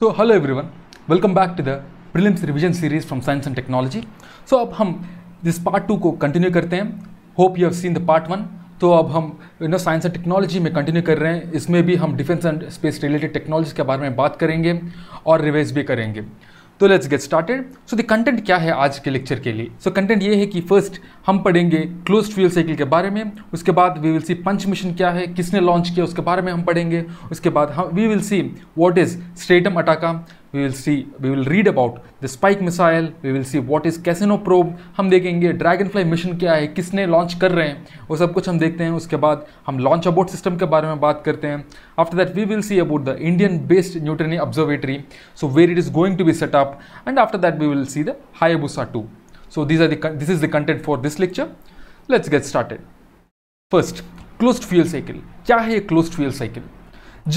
तो hello everyone welcome back to the prelims revision series from science and technology so अब हम this part two को continue करते हैं. Hope you have seen the part one तो अब हम you know science and technology में कंटिन्यू कर रहे हैं. इसमें भी हम defence and space related technology के बारे में बात करेंगे और रिवाइज भी करेंगे. तो let's get started so the content क्या है आज के लेक्चर के लिए? सो so, कंटेंट ये है कि फ़र्स्ट हम पढ़ेंगे क्लोज फ्यूल साइकिल के बारे में उसके बाद we will see PUNCH mission क्या है किसने लॉन्च किया उसके बारे में हम पढ़ेंगे उसके बाद हम we will see what is stratum attacker we will see we will read about the spike missile we will see what is Cassini probe हम देखेंगे ड्रैगन फ्लाई मिशन क्या है, किसने लॉन्च कर रहे हैं, वो सब कुछ हम देखते हैं। उसके बाद हम लॉन्च अबाउट सिस्टम के बारे में बात करते हैं। After that we will see about the Indian based neutrino observatory so where it is going to be set up and after that we will see the 2 so, these are the this is the content for this lecture. Let's get started. First, closed fuel cycle. क्या है closed fuel cycle?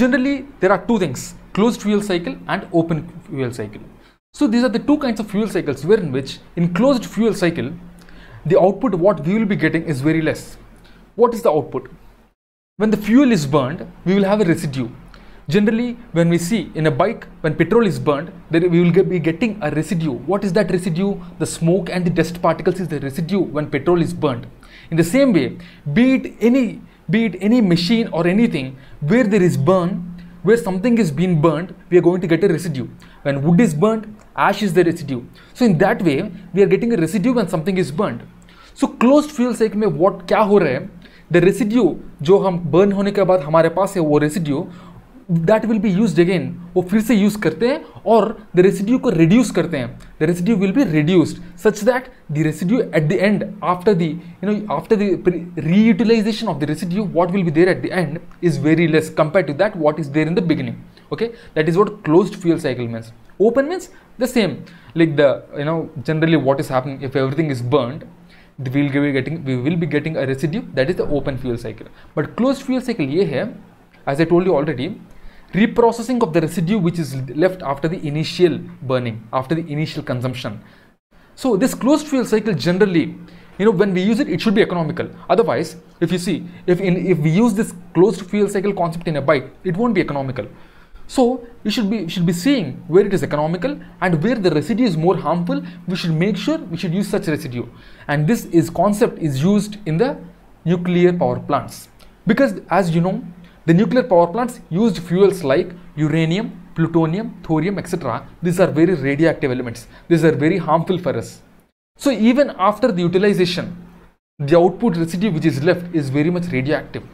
Generally, there are two things. Closed fuel cycle and open fuel cycle. So these are the two kinds of fuel cycles wherein which in closed fuel cycle the output what we will be getting is very less. What is the output? When the fuel is burned we will have a residue. Generally when we see in a bike when petrol is burned then we will get, be getting a residue. What is that residue? The smoke and the dust particles is the residue when petrol is burned. In the same way be it any be it any machine or anything where there is burn where something is being burned we are going to get a residue when wood is burned ash is the residue so in that way we are getting a residue when something is burned so closed fuel cycle में what क्या हो रहा है the residue जो हम burn होने के बाद हमारे पास है वो residue that will be used again वो फिर से यूज़ करते हैं और द रेसिड्यू को रिड्यूस करते हैं। The residue will be reduced such that the residue at the end after the you know after the reutilization of the residue what will be there at the end is very less compare to that what is there in the beginning okay that is what close fuel cycle means open means the same like the you know generally what is happening if everything is burned will getting we will be getting a residue that is the open fuel cycle but close fuel cycle ये है as I told you already reprocessing of the residue which is left after the initial burning after the initial consumption. So this closed fuel cycle generally you know when we use it it should be economical. Otherwise if you see if in if we use this closed fuel cycle concept in a bike it won't be economical. So we should be should be seeing where it is economical and where the residue is more harmful we should make sure we should use such residue. And this is concept is used in the nuclear power plants. Because as you know the nuclear power plants used fuels like uranium plutonium thorium etc these are very radioactive elements these are very harmful for us so even after the utilization the output residue which is left is very much radioactive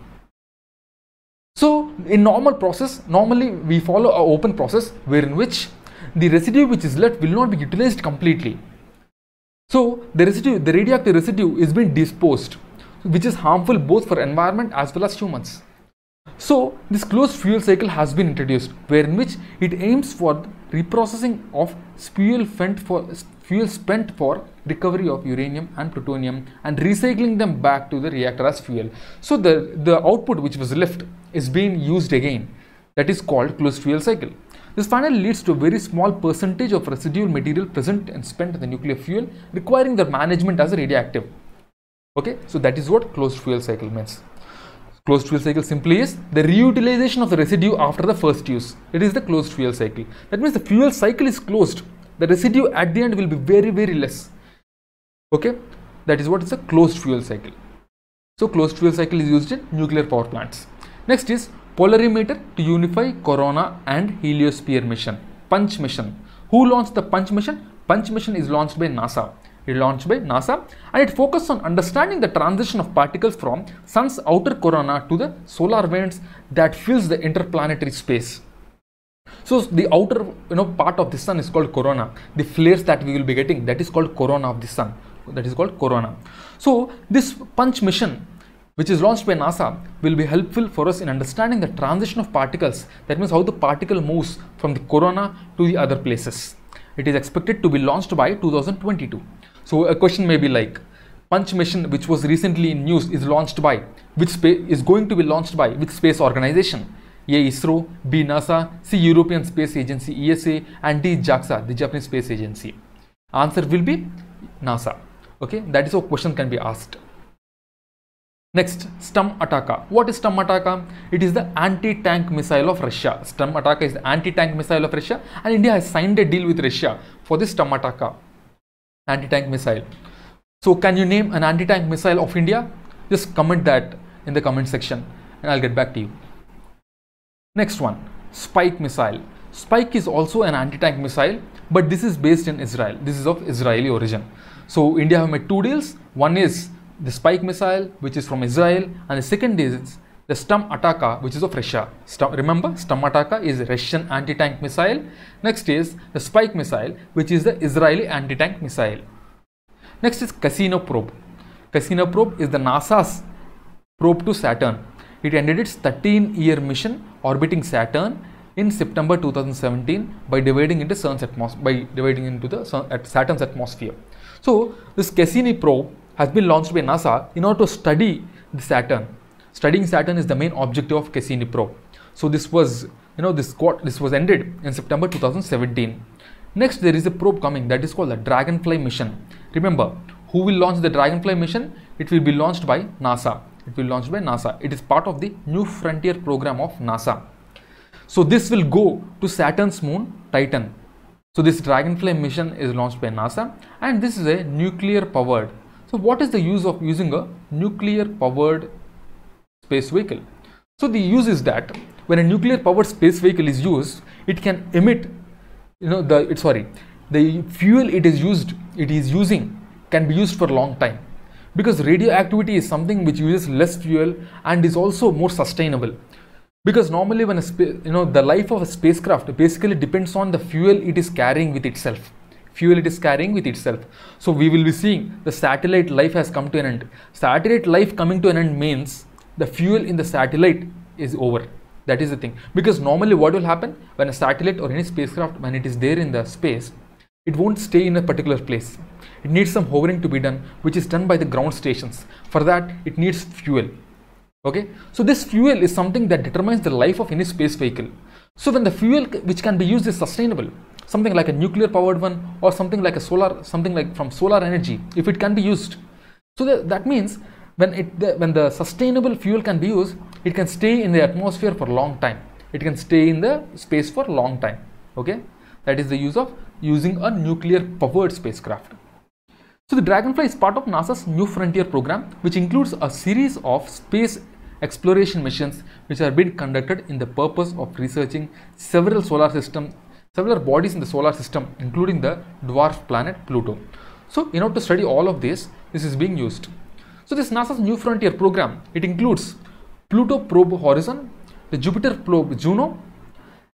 so in normal process, normally we follow a open process wherein which the residue which is left will not be utilized completely. So the residue, the radioactive residue is being disposed, which is harmful both for environment as well as humans. So this closed fuel cycle has been introduced, wherein which it aims for reprocessing of fuel spent for fuel spent for recovery of uranium and plutonium and recycling them back to the reactor as fuel. So the, the output which was left is being used again. That is called closed fuel cycle. This finally leads to a very small percentage of residual material present and spent in the nuclear fuel requiring their management as a radioactive. Okay, so that is what closed fuel cycle means. Closed fuel cycle simply is the reutilization of the residue after the first use. It is the closed fuel cycle. That means the fuel cycle is closed. The residue at the end will be very, very less. Okay, that is what is a closed fuel cycle. So, closed fuel cycle is used in nuclear power plants. Next is polarimeter to unify Corona and Heliosphere mission. Punch mission. Who launched the Punch mission? Punch mission is launched by NASA. Launched by NASA and it focuses on understanding the transition of particles from sun's outer corona to the solar winds that fills the interplanetary space. So the outer you know part of the sun is called corona. The flares that we will be getting that is called corona of the sun. That is called corona. So this punch mission which is launched by NASA will be helpful for us in understanding the transition of particles. That means how the particle moves from the corona to the other places. It is expected to be launched by 2022. So a question may be like, Punch mission which was recently in news is launched by which space is going to be launched by which space organization? A ISRO, B NASA, C European Space Agency ESA and D JAXA the Japanese Space Agency. Answer will be NASA. Okay, that is how question can be asked. Next, Stum Ataka. What is Stum Ataka? It is the anti-tank missile of Russia. Stum Ataka is the anti-tank missile of Russia and India has signed a deal with Russia for this Stum Ataka anti-tank missile. So can you name an anti-tank missile of India? Just comment that in the comment section and I'll get back to you. Next one, Spike missile. Spike is also an anti-tank missile, but this is based in Israel. This is of Israeli origin. So India have made two deals. One is the Spike missile, which is from Israel, and the second is the Stum Ataka, which is of Russia. Stum, remember, Stum Ataka is Russian anti-tank missile. Next is the Spike missile, which is the Israeli anti-tank missile. Next is Cassini probe. Cassini probe is the NASA's probe to Saturn. It ended its 13-year mission orbiting Saturn in September 2017 by dividing into Saturn's atmosphere by dividing into the sun, at Saturn's atmosphere. So this Cassini probe has been launched by NASA in order to study the Saturn. Studying Saturn is the main objective of Cassini probe. So this was, you know, this got this was ended in September 2017. Next, there is a probe coming that is called the Dragonfly mission. Remember, who will launch the Dragonfly mission? It will be launched by NASA. It will be launched by NASA. It is part of the New Frontier program of NASA. So this will go to Saturn's moon Titan. So this Dragonfly mission is launched by NASA and this is a nuclear powered. So what is the use of using a nuclear powered space vehicle? So the use is that when a nuclear powered space vehicle is used, it can emit, you know, the it, sorry, the fuel it is used, it is using can be used for a long time. Because radioactivity is something which uses less fuel and is also more sustainable. Because normally when a you know the life of a spacecraft basically depends on the fuel it is carrying with itself. Fuel it is carrying with itself. So we will be seeing the satellite life has come to an end. Satellite life coming to an end means the fuel in the satellite is over. That is the thing. Because normally what will happen? When a satellite or any spacecraft when it is there in the space it won't stay in a particular place. It needs some hovering to be done which is done by the ground stations. For that it needs fuel. Okay? So this fuel is something that determines the life of any space vehicle. So when the fuel which can be used is sustainable something like a nuclear powered one or something like a solar something like from solar energy if it can be used. So that, that means when it the, when the sustainable fuel can be used it can stay in the atmosphere for a long time it can stay in the space for a long time okay that is the use of using a nuclear powered spacecraft so the Dragonfly is part of NASA's New Frontier program, which includes a series of space exploration missions which are being conducted in the purpose of researching several solar system, several bodies in the solar system, including the dwarf planet Pluto. So in order to study all of this, this is being used. So this NASA's New Frontier program, it includes Pluto Probe Horizon, the Jupiter Probe Juno,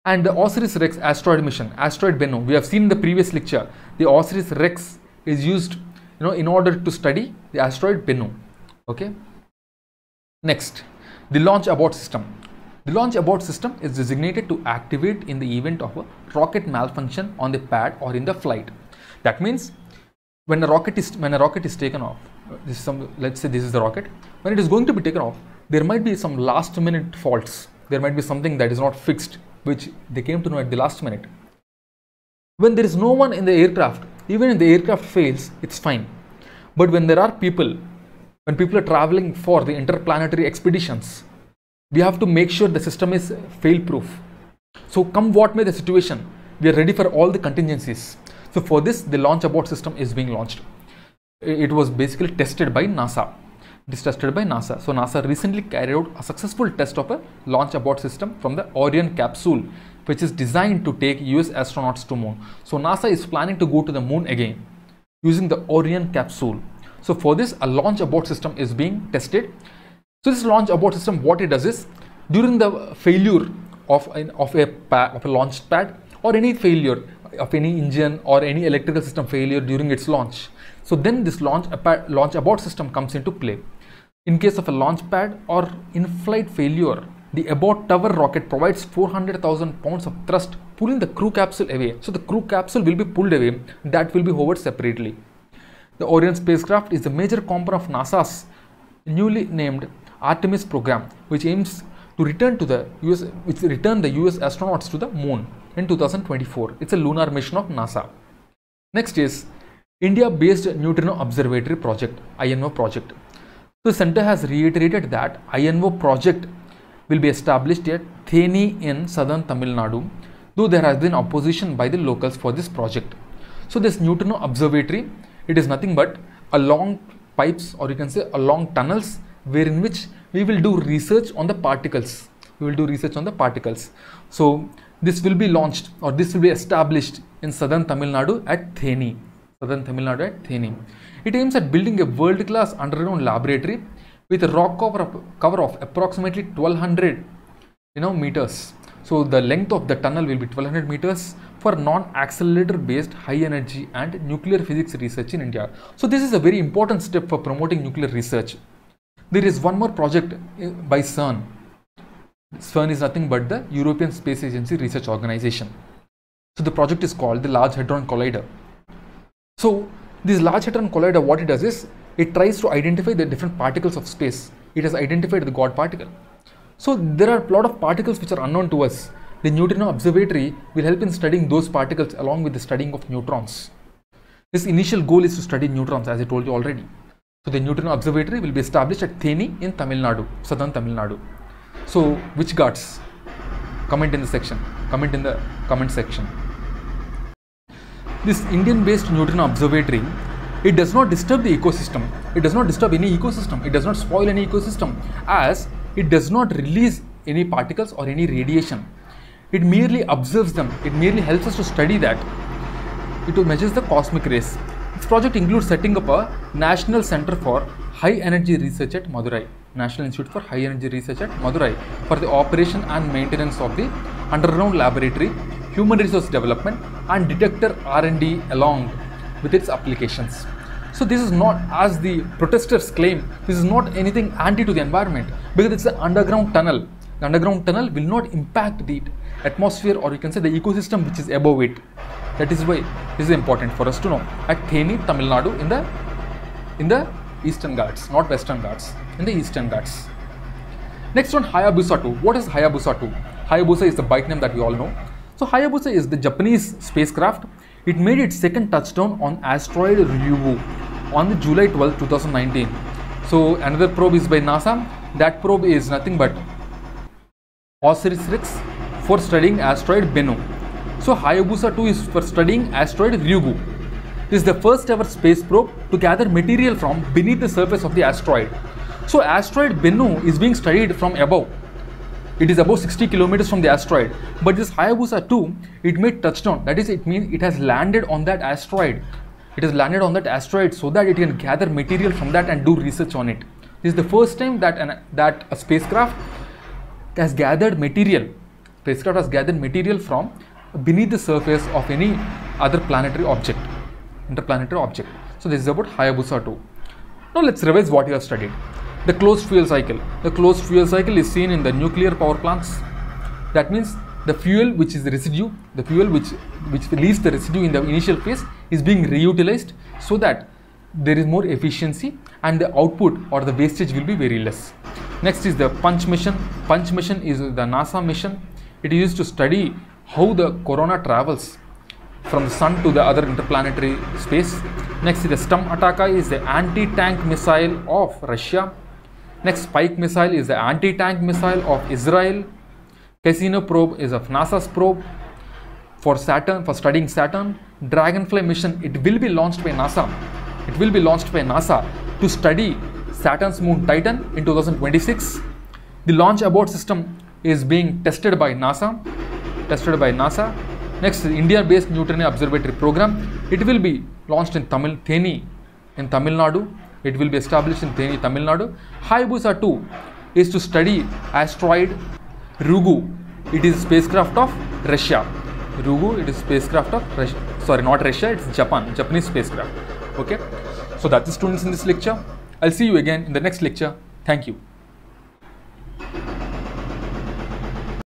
and the OSIRIS-REx asteroid mission, asteroid Bennu. We have seen in the previous lecture, the OSIRIS-REx is used you know in order to study the asteroid Bennu. Okay? Next the launch abort system. The launch abort system is designated to activate in the event of a rocket malfunction on the pad or in the flight. That means when a rocket is when a rocket is taken off this is some let's say this is the rocket when it is going to be taken off there might be some last minute faults there might be something that is not fixed which they came to know at the last minute when there is no one in the aircraft even if the aircraft fails, it's fine. But when there are people, when people are traveling for the interplanetary expeditions, we have to make sure the system is fail proof. So, come what may the situation, we are ready for all the contingencies. So, for this, the launch abort system is being launched. It was basically tested by NASA. Tested by NASA. So, NASA recently carried out a successful test of a launch abort system from the Orion capsule which is designed to take US astronauts to the moon. So NASA is planning to go to the moon again using the Orion capsule. So for this a launch abort system is being tested. So this launch abort system what it does is during the failure of, an, of, a, of a launch pad or any failure of any engine or any electrical system failure during its launch. So then this launch, launch abort system comes into play. In case of a launch pad or in-flight failure, the abort tower rocket provides 400,000 pounds of thrust pulling the crew capsule away. So the crew capsule will be pulled away that will be hovered separately. The Orion spacecraft is the major component of NASA's newly named Artemis program which aims to return to the US which return the US astronauts to the moon in 2024. It's a lunar mission of NASA. Next is India based Neutrino Observatory Project INO project. The center has reiterated that INO project will be established at Theni in southern Tamil Nadu, though there has been opposition by the locals for this project. So this Neutrino Observatory, it is nothing but a long pipes or you can say a long tunnels wherein which we will do research on the particles. We will do research on the particles. So this will be launched or this will be established in southern Tamil Nadu at Theni. Southern Tamil Nadu at. It aims at building a world-class underground laboratory with a rock cover of, cover of approximately 1200 you know meters. So the length of the tunnel will be 1200 meters for non-accelerator based high energy and nuclear physics research in India. So this is a very important step for promoting nuclear research. There is one more project eh, by CERN. CERN is nothing but the European Space Agency Research Organization. So the project is called the Large Hadron Collider. So this Large Hadron Collider, what it does is it tries to identify the different particles of space. It has identified the God particle. So there are a lot of particles which are unknown to us. The Neutrino Observatory will help in studying those particles along with the studying of neutrons. This initial goal is to study neutrons as I told you already. So the Neutrino Observatory will be established at Theni in Tamil Nadu, southern Tamil Nadu. So which ghats? Comment in the section. Comment in the comment section. This Indian-based Neutrino Observatory, it does not disturb the ecosystem. It does not disturb any ecosystem. It does not spoil any ecosystem as it does not release any particles or any radiation. It merely observes them. It merely helps us to study that. It measures the cosmic rays. This project includes setting up a National Center for High Energy Research at Madurai. National Institute for High Energy Research at Madurai for the operation and maintenance of the underground laboratory, human resource development and detector R&D along with its applications. So this is not, as the protesters claim, this is not anything anti to the environment because it's an underground tunnel. The underground tunnel will not impact the atmosphere or you can say the ecosystem which is above it. That is why this is important for us to know. At Theni, Tamil Nadu, in the in the Eastern Ghats, not Western Ghats, in the Eastern Ghats. Next one, Hayabusa 2. What is Hayabusa 2? Hayabusa is the bike name that we all know. So Hayabusa is the Japanese spacecraft. It made its second touchdown on asteroid Ryugu on the July 12, 2019. So another probe is by NASA. That probe is nothing but Osiris-Rex for studying asteroid Bennu. So Hayabusa 2 is for studying asteroid Ryugu. This is the first ever space probe to gather material from beneath the surface of the asteroid. So asteroid Bennu is being studied from above. It is about 60 kilometers from the asteroid. But this Hayabusa 2, it made touchdown. That is, it means it has landed on that asteroid. It has landed on that asteroid so that it can gather material from that and do research on it. This is the first time that an, that a spacecraft has gathered material. Spacecraft has gathered material from beneath the surface of any other planetary object, interplanetary object. So this is about Hayabusa 2. Now let's revise what you have studied. The closed fuel cycle. The closed fuel cycle is seen in the nuclear power plants. That means the fuel which is the residue, the fuel which which leaves the residue in the initial phase is being reutilized so that there is more efficiency and the output or the wastage will be very less. Next is the punch mission. Punch mission is the NASA mission. It is used to study how the corona travels from the sun to the other interplanetary space. Next is the STUM Ataka is the anti-tank missile of Russia. Next Spike missile is the anti-tank missile of Israel. Cassini probe is of NASA's probe for Saturn for studying Saturn. Dragonfly mission it will be launched by NASA. It will be launched by NASA to study Saturn's moon Titan in 2026. The launch abort system is being tested by NASA. Tested by NASA. Next, India-based Neutrino Observatory program. It will be launched in Tamil Theni in Tamil Nadu. It will be established in Theni, Tamil Nadu. Hayabusa 2 is to study asteroid Ryugu. It is spacecraft of Russia. Ryugu, it is spacecraft of Russia. Sorry, not Russia, it's Japan, Japanese spacecraft. Okay. So that's the students in this lecture. I'll see you again in the next lecture. Thank you.